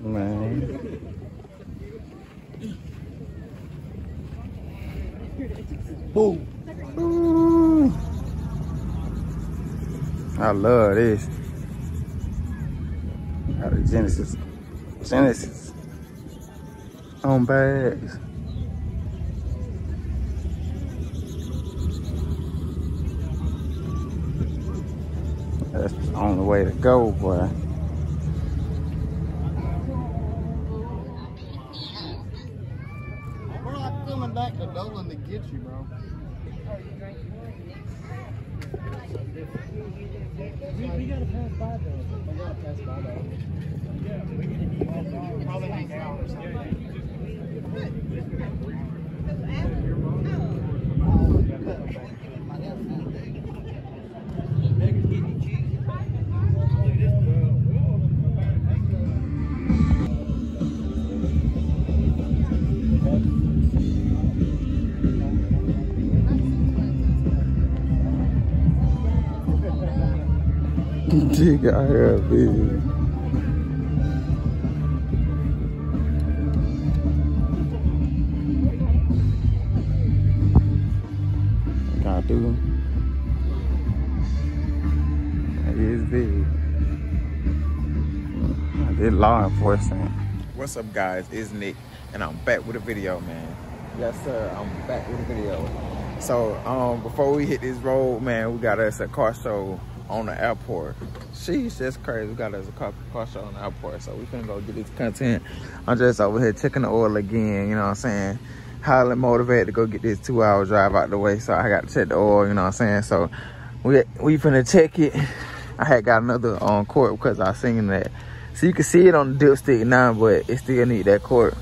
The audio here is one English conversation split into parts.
Man. Ooh. I love this. Got a Genesis. Genesis. On bags. That's the only way to go, boy. We're not coming back to Dublin to get you, bro. We, we gotta pass by though. We gotta pass by though. Yeah, we can probably hang out or something. Dig out here, big. Gotta do. It is big. I did law enforcement. What's up, guys? It's Nick, and I'm back with a video, man. Yes, sir. I'm back with a video. So, um, before we hit this road, man, we got us a car show on the airport. Sheesh, that's crazy. We got us a car, car show on the airport, so we finna go get this content. I'm just over here checking the oil again, you know what I'm saying? Highly motivated to go get this two hour drive out the way, so I got to check the oil, you know what I'm saying? So, we we finna check it. I had got another um, on court because I seen that. So you can see it on the dipstick now, but it still need that court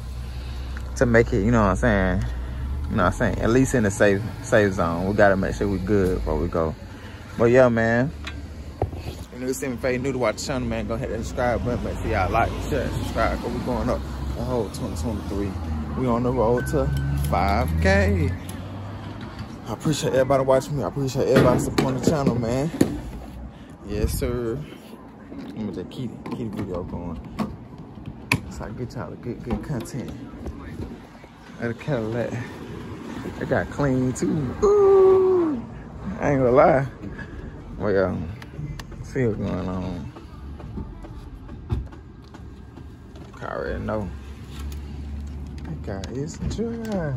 to make it, you know what I'm saying? You know what I'm saying? At least in the safe safe zone. We gotta make sure we good before we go. But yeah, man. You see me if you new to watch channel, man, go ahead and subscribe button. Make sure y'all like, share, subscribe, cause we going up the whole 2023. We on the road to 5K. I appreciate everybody watching me. I appreciate everybody supporting the channel, man. Yes, sir. Let me just keep, keep the video going. So I get y'all good, good content. At a Cadillac. It got clean too. Ooh. I ain't gonna lie. Well, What's going on. I already know. That guy is dry.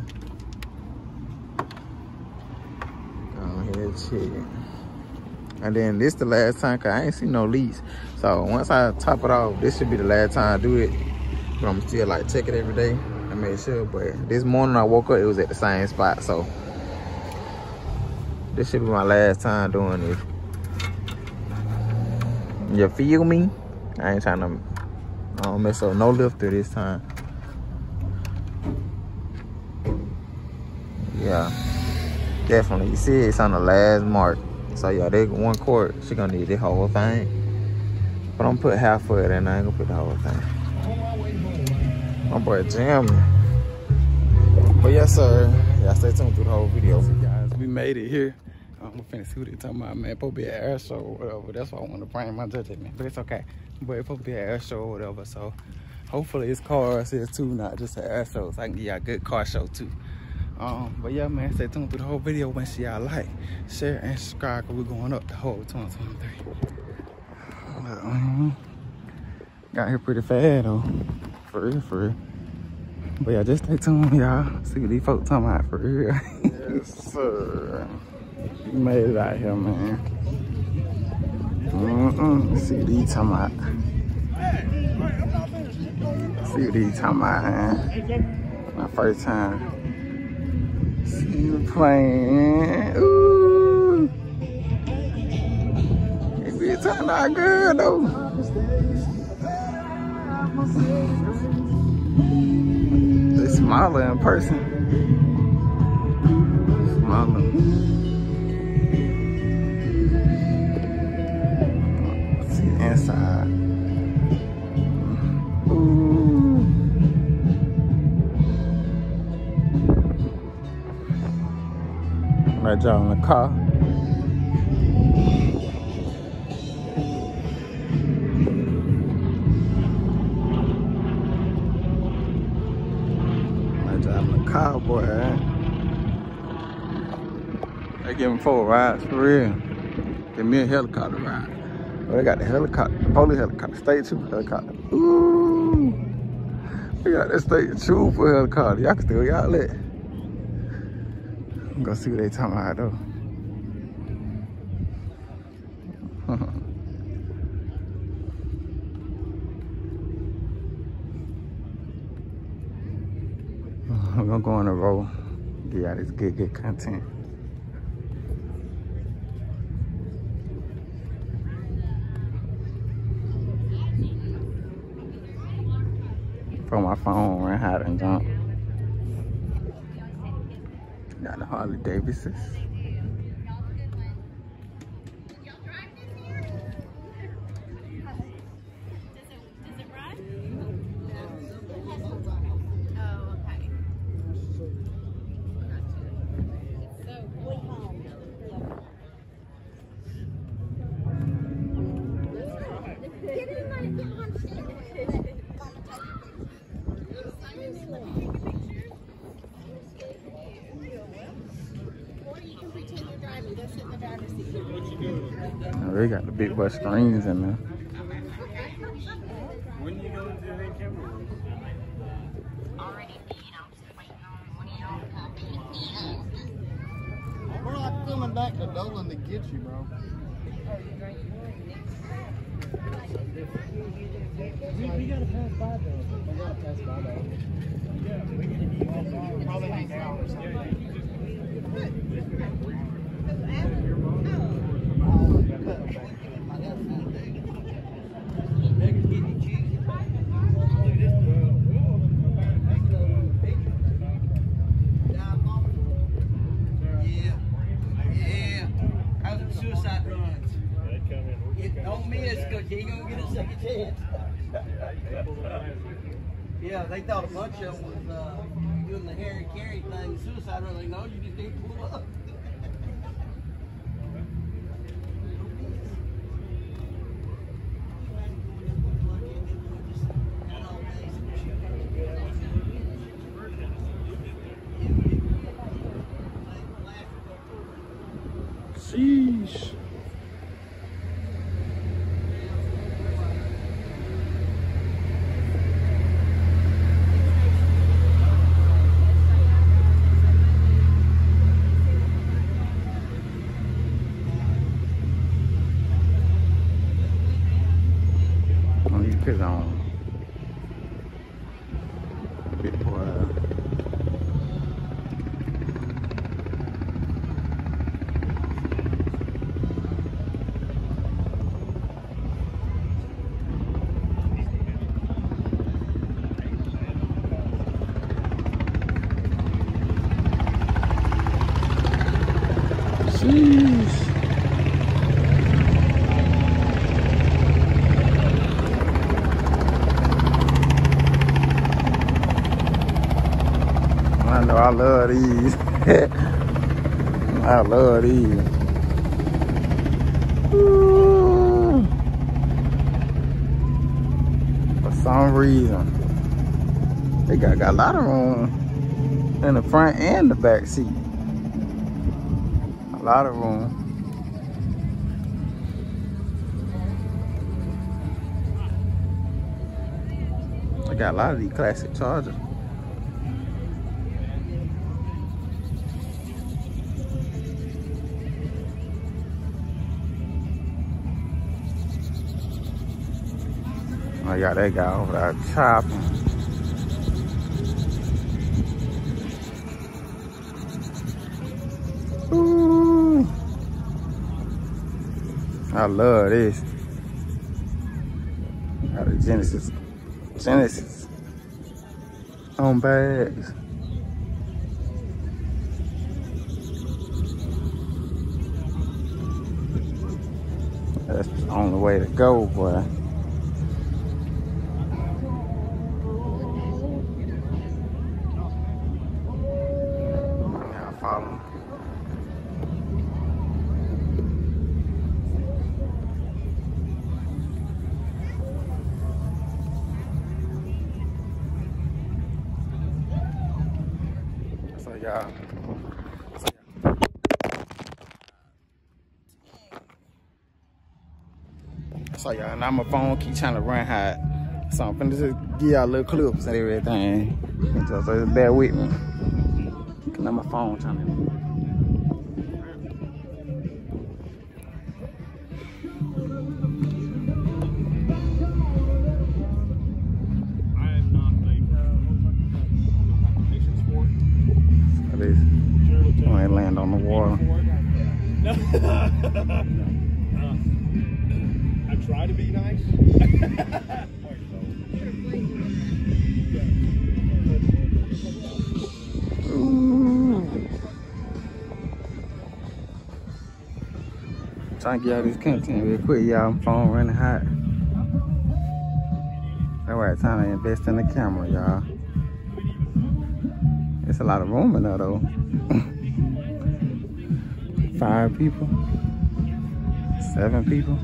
Go ahead, check. And then this the last time, cause I ain't seen no leaks. So once I top it off, this should be the last time I do it. But I'm still like check it every day I make sure. But this morning I woke up, it was at the same spot. So this should be my last time doing this. You feel me? I ain't trying to don't mess up no lifter this time. Yeah, definitely. You see, it's on the last mark. So yeah, they one quart. She gonna need the whole thing. But I'm put half of it, and I ain't gonna put the whole thing. My boy jamming. But yes, sir. Yeah, stay tuned through the whole video. guys, we made it here. I'm finna see what they talking about, man. Be an air show or whatever. That's why I want to bring my judgment, man. but it's okay. But to be an air show or whatever. So hopefully it's cars here too, not just an air show. So I can get y'all a good car show too. Um, but yeah, man, stay tuned through the whole video. Make sure y'all like, share, and subscribe. Cause we're going up the whole 2023. But, um, got here pretty fast though. For real, for real. But yeah, just stay tuned, y'all. See what these folks talking about for real. yes, sir. Made it out here, man. Mm-mm. See what these talking about. See what these talking about, man. My first time. See the plane. Ooh. It be turning out good, though. They smaller in person. Smaller. hand side. Ooh. Right there in the car. Right there on the car, boy. They him four rides for real. Give me a helicopter ride. Oh, they got the helicopter, the police helicopter, state trooper helicopter. Ooh. We got that state trooper helicopter. Y'all can still y'all lit. I'm gonna see what they talking about though. I'm gonna go on a roll, get out this good, good content. From my phone, ran hot and jump. Got the Harley Davidsons. They got the big butt screens in there. We're not coming back to Dolan to get you, bro. We, we gotta pass by though. We gotta pass by though. Yeah, we can probably hang out or something. Oh. Yeah, yeah. How's the suicide runs? It don't ain't gonna get a second chance. yeah, they thought a bunch of them was uh, doing the hari-kari thing, suicide run. Like, no, you just didn't pull up. Sheesh. Oh, you put it on. Big boy. Sheesh. I love these. I love these. Ooh. For some reason, they got, got a lot of room in the front and the back seat. A lot of room. I got a lot of these classic chargers. Oh got that guy over there chopping. Ooh. I love this. Got a Genesis. Genesis. On bags. That's the only way to go, boy. Y'all. So y'all, now my phone keep trying to run hot. So I'm finna just give y'all little clips and everything. So just uh, bear with me. Cause now my phone trying to land on the. I try to be nice. Trying to get all this content real quick, y'all. My phone running hot. That's why time to invest in the camera, y'all. It's a lot of room in there, though. Five people. Seven people.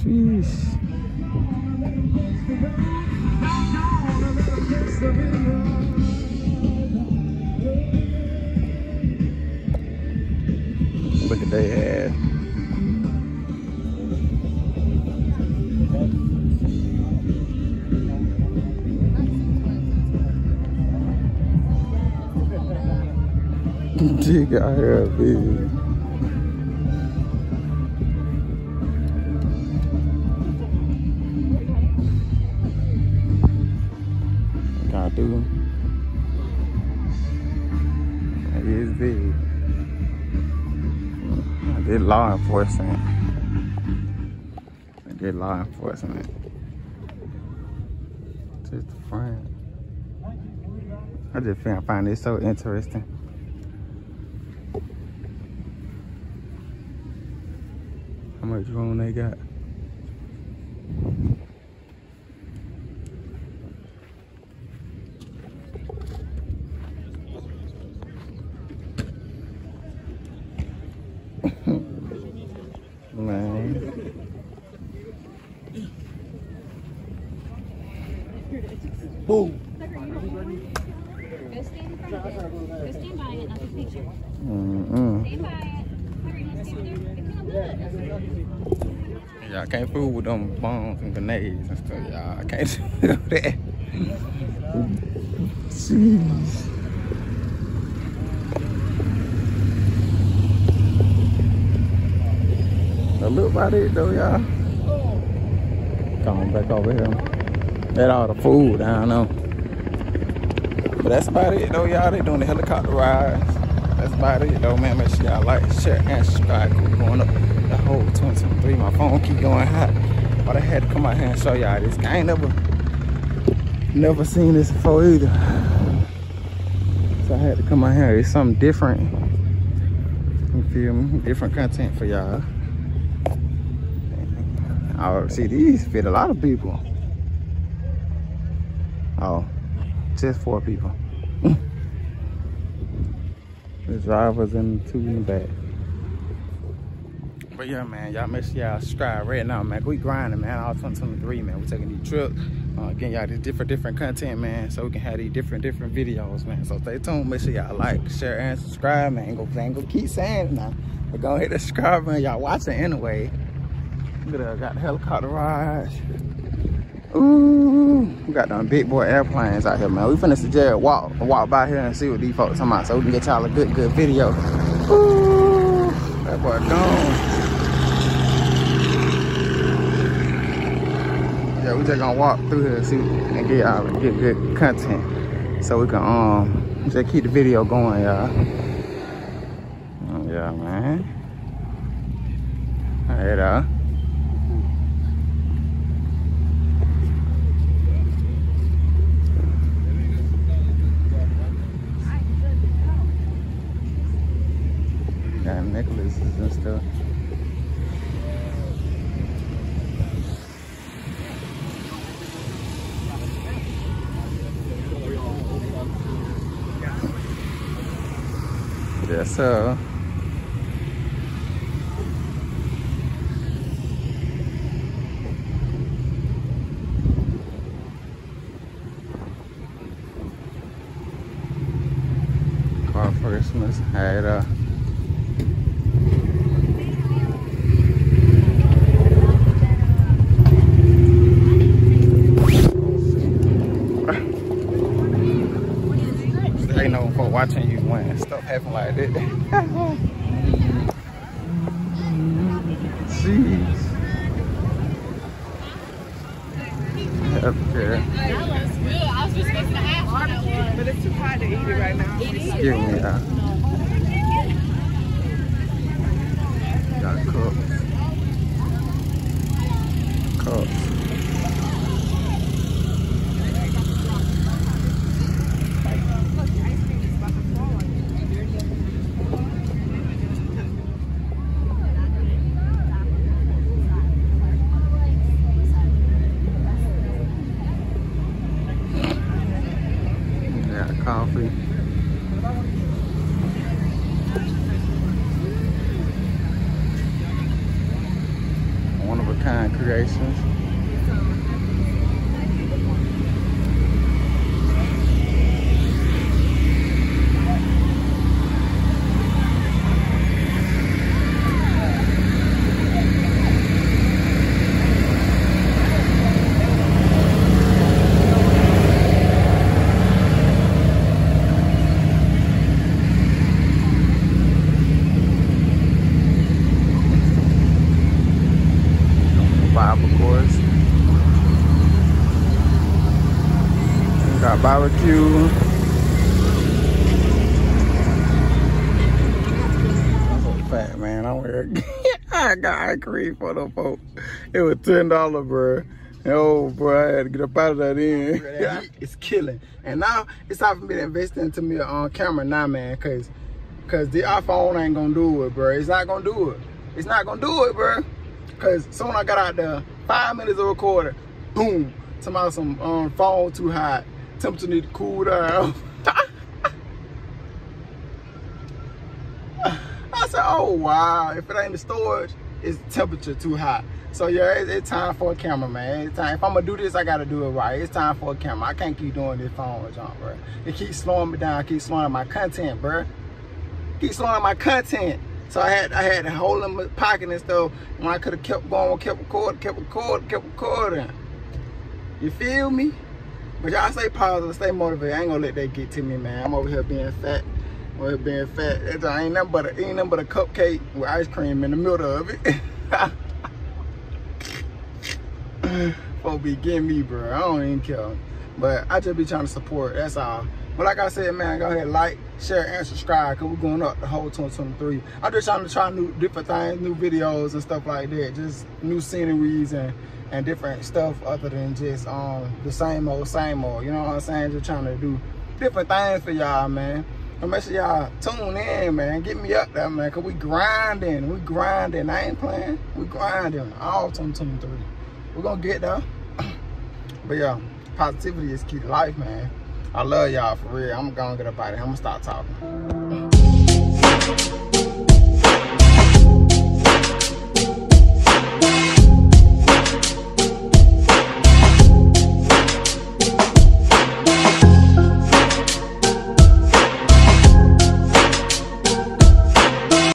Sheesh. Look at they Dig out here, baby. Gotta do. It is big. I did law enforcement. I did law enforcement. Just a friend. I just find, find it so interesting. Much room they got? Man. Boom. Go stand in front of it. Go stand by it, not the picture. Mm-mm. Stand by it. Y'all can't fool with them bombs and grenades and stuff, y'all. I can't do that. Jeez. Now look about it though, y'all. Going back over here. That all the food down know. But that's about it though, y'all. They doing the helicopter rides. That's about it though, man. Make sure y'all like, share, and subscribe. Keep going up the whole 2023. My phone keep going hot. But I had to come out here and show y'all this. I ain't never, never seen this before either. So I had to come out here. It's something different. You feel me? Different content for y'all. Oh, see, these fit a lot of people. Oh, just four people. the drivers and two in the back. But yeah, man, y'all make sure y'all subscribe right now, man. We grinding, man. All 2023, man. We taking these trips, uh, getting y'all this different, different content, man. So we can have these different, different videos, man. So stay tuned. Make sure y'all like, share, and subscribe, man. Ain't gonna, ain't gonna keep saying it now. But go hit the subscribe, man. Y'all watching anyway. Look at that, got the helicopter ride. Ooh, we got them big boy airplanes out here, man. We finna suggest walk walk by here and see what these folks talking about so we can get y'all a good, good video. Ooh, that boy gone. Yeah, we just gonna walk through here and see and get y'all get good content so we can um just keep the video going, y'all. Yeah, man. All right, uh. Got necklaces and stuff. Yes, sir. corners. Hey, uh, Ain't no you when stuff happen like that. Jeez. Was. But it's too hot to eat it right now. Uh, got cups. Cups. Yeah, coffee. One of a kind creations. Bible course. We got barbecue. I'm so fat, man. I'm wearing. I got cream for the folks. It was ten dollar, bro. Oh, bro, I had to get up out of that end. Heat killing. And now it's time for me to invest into me on camera now, man, cause cause the iPhone ain't gonna do it, bro. It's not gonna do it. It's not gonna do it, bro. Cause soon I got out there, five minutes of recording, boom, somehow some um, phone too hot, temperature need to cool down. I said, oh wow, if it ain't the storage, it's temperature too hot. So yeah, it's, it's time for a camera, man. It's time. If I'm gonna do this, I gotta do it right. It's time for a camera. I can't keep doing this phone jump, bro. It keeps slowing me down. Keep slowing my content, bro. Keep slowing my content. So I had I had a hold in my pocket and stuff. When I could have kept going, kept recording, kept recording, kept recording. You feel me? But y'all stay positive, stay motivated. I ain't gonna let that get to me, man. I'm over here being fat. I'm over here being fat. It ain't nothing but a, ain't nothing but a cupcake with ice cream in the middle of it. Folks be getting me, bro. I don't even care. But I just be trying to support. That's all. But like I said, man, go ahead, like, share, and subscribe, because we're going up the whole 2023. I'm just trying to try new different things, new videos and stuff like that. Just new sceneries and, and different stuff other than just um the same old, same old. You know what I'm saying? Just trying to do different things for y'all, man. So make sure y'all tune in, man. Get me up there, man, because we grinding. We grinding. I ain't playing. We grinding all 2023. We're going to get there. but yeah, positivity is key to life, man. I love y'all for real. I'm gonna get up out of here. I'm gonna start talking.